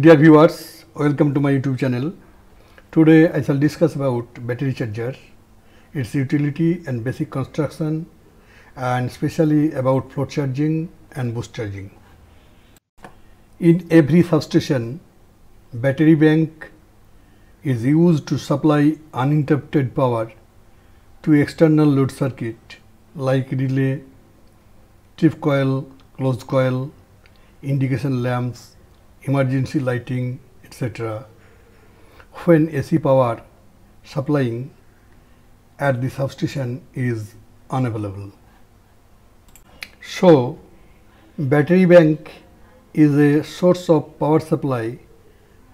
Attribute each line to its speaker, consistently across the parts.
Speaker 1: Dear viewers, welcome to my YouTube channel. Today I shall discuss about battery charger, its utility and basic construction and especially about float charging and boost charging. In every substation, battery bank is used to supply uninterrupted power to external load circuit like relay, trip coil, closed coil, indication lamps, emergency lighting, etc. when AC power supplying at the substation is unavailable. So, battery bank is a source of power supply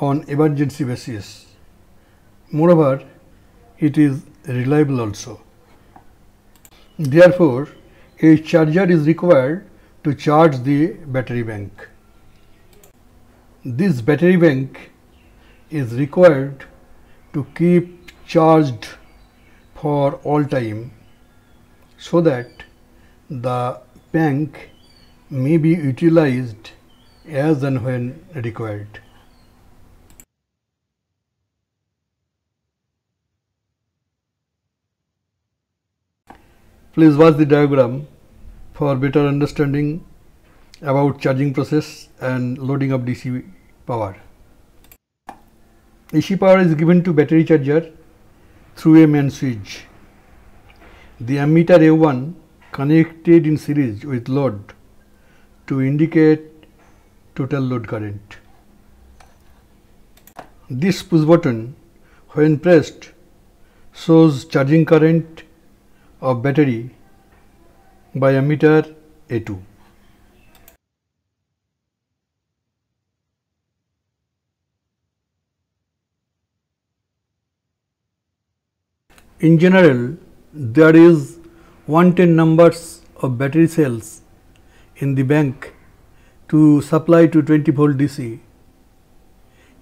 Speaker 1: on emergency basis. Moreover, it is reliable also. Therefore, a charger is required to charge the battery bank. This battery bank is required to keep charged for all time so that the bank may be utilized as and when required. Please watch the diagram for better understanding about charging process and loading of DC power. AC power is given to battery charger through a main switch. The ammeter A1 connected in series with load to indicate total load current. This push button when pressed shows charging current of battery by ammeter A2. In general, there is 110 numbers of battery cells in the bank to supply to 20 volt DC.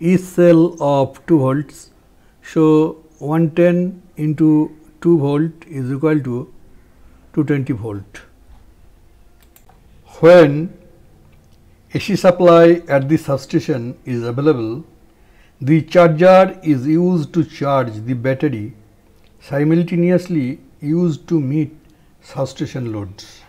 Speaker 1: Each cell of 2 volts, so 110 into 2 volt is equal to 220 volt. When AC supply at the substation is available, the charger is used to charge the battery simultaneously used to meet substation loads.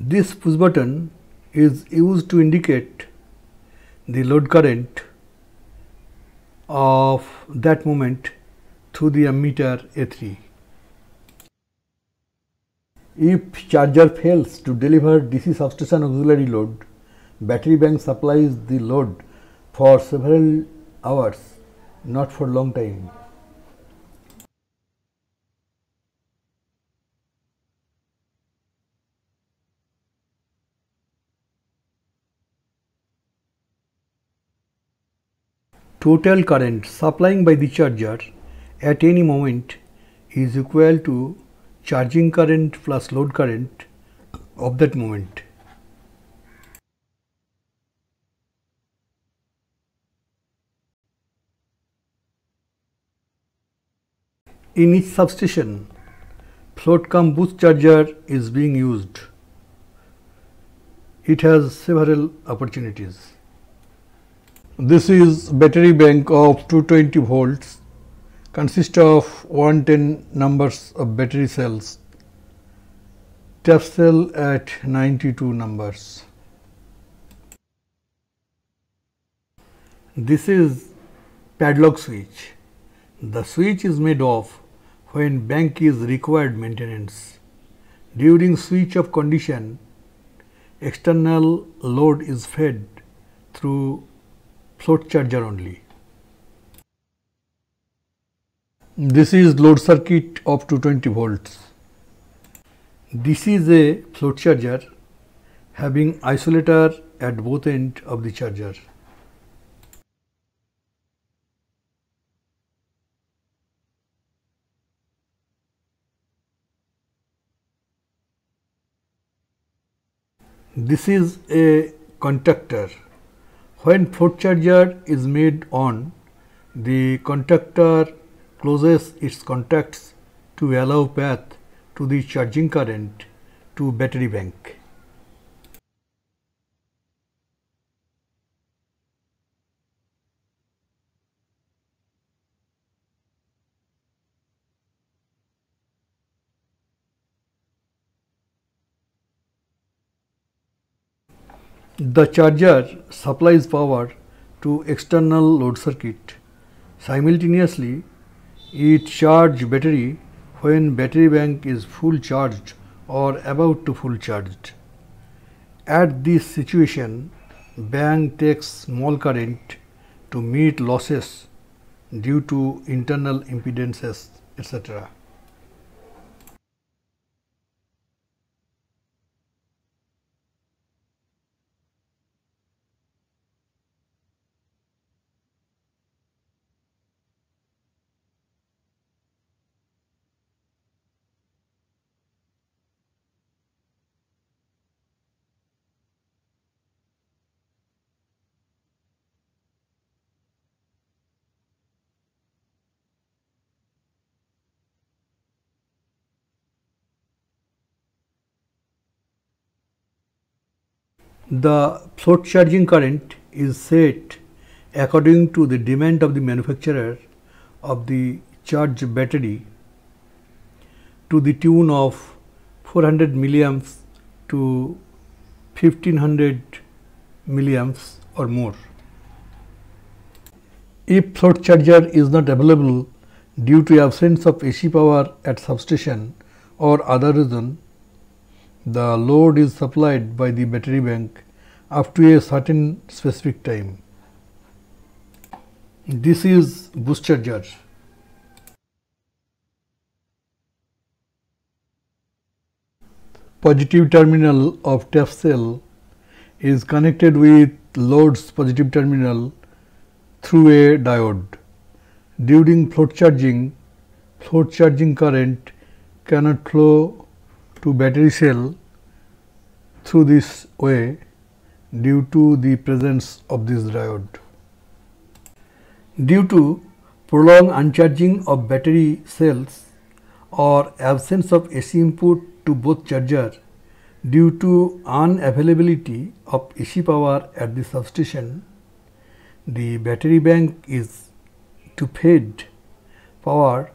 Speaker 1: This push button is used to indicate the load current of that moment through the ammeter A3. If charger fails to deliver DC substation auxiliary load, battery bank supplies the load for several hours, not for long time. Total current supplying by the charger at any moment is equal to charging current plus load current of that moment. In each substation, float cum boost charger is being used. It has several opportunities. This is battery bank of 220 volts consists of 110 numbers of battery cells tap cell at 92 numbers. This is padlock switch. The switch is made off when bank is required maintenance. During switch off condition, external load is fed through float charger only. This is load circuit of 220 volts. This is a float charger having isolator at both end of the charger. This is a contactor. When float charger is made on, the contactor closes its contacts to allow path to the charging current to battery bank. The charger supplies power to external load circuit. Simultaneously, it charges battery when battery bank is full charged or about to full charged. At this situation, bank takes small current to meet losses due to internal impedances etc. The float charging current is set according to the demand of the manufacturer of the charge battery to the tune of 400 milliamps to 1500 milliamps or more. If float charger is not available due to absence of AC power at substation or other reason, the load is supplied by the battery bank up to a certain specific time. This is boost charger. Positive terminal of tap cell is connected with load's positive terminal through a diode. During float charging, float charging current cannot flow to battery cell through this way due to the presence of this diode. Due to prolonged uncharging of battery cells or absence of AC input to both charger due to unavailability of AC power at the substation, the battery bank is to feed power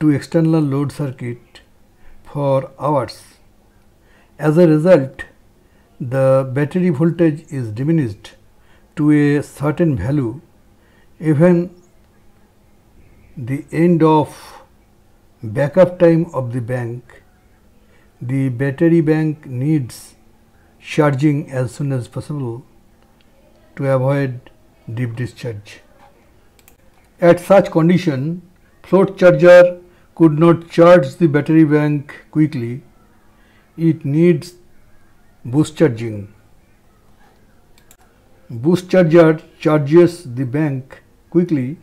Speaker 1: to external load circuit for hours. As a result, the battery voltage is diminished to a certain value even the end of backup time of the bank, the battery bank needs charging as soon as possible to avoid deep discharge. At such condition, float charger could not charge the battery bank quickly, it needs boost charging. Boost charger charges the bank quickly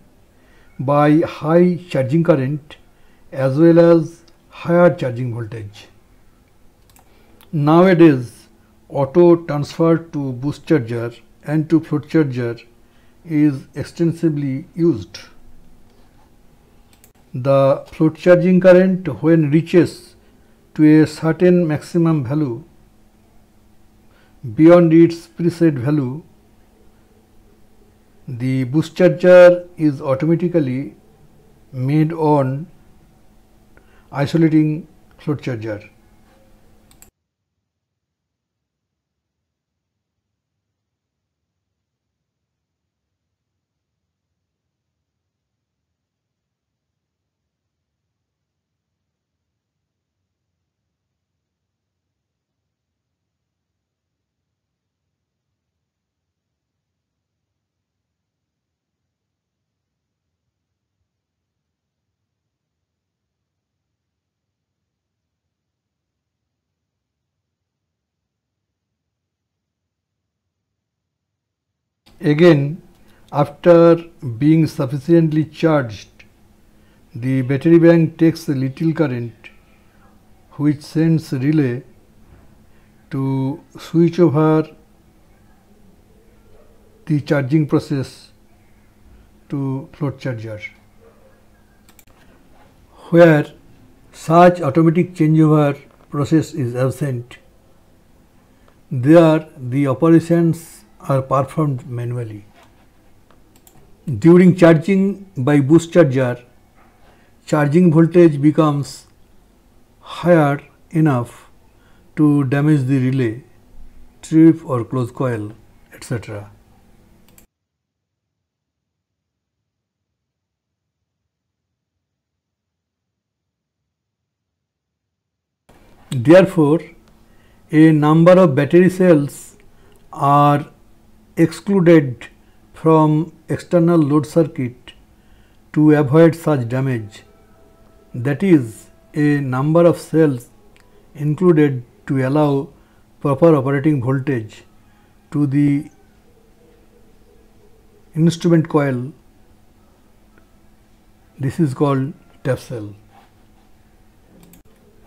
Speaker 1: by high charging current as well as higher charging voltage. Nowadays, auto transfer to boost charger and to float charger is extensively used. The float charging current when reaches to a certain maximum value beyond its preset value the boost charger is automatically made on isolating float charger. Again after being sufficiently charged the battery bank takes a little current which sends relay to switch over the charging process to float charger where such automatic changeover process is absent. There the operations are performed manually. During charging by boost charger, charging voltage becomes higher enough to damage the relay, trip or close coil, etc. Therefore, a number of battery cells are excluded from external load circuit to avoid such damage. That is, a number of cells included to allow proper operating voltage to the instrument coil. This is called tap cell.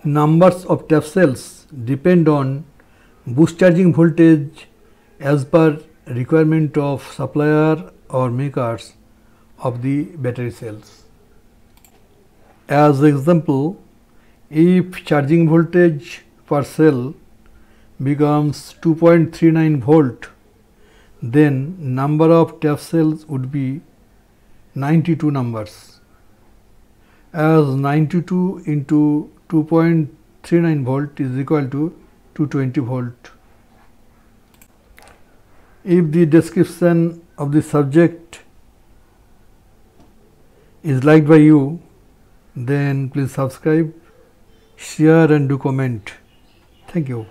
Speaker 1: Numbers of tap cells depend on boost charging voltage as per requirement of supplier or makers of the battery cells. As example, if charging voltage per cell becomes 2.39 volt, then number of tap cells would be 92 numbers. As 92 into 2.39 volt is equal to 220 volt. If the description of the subject is liked by you, then please subscribe, share and do comment. Thank you.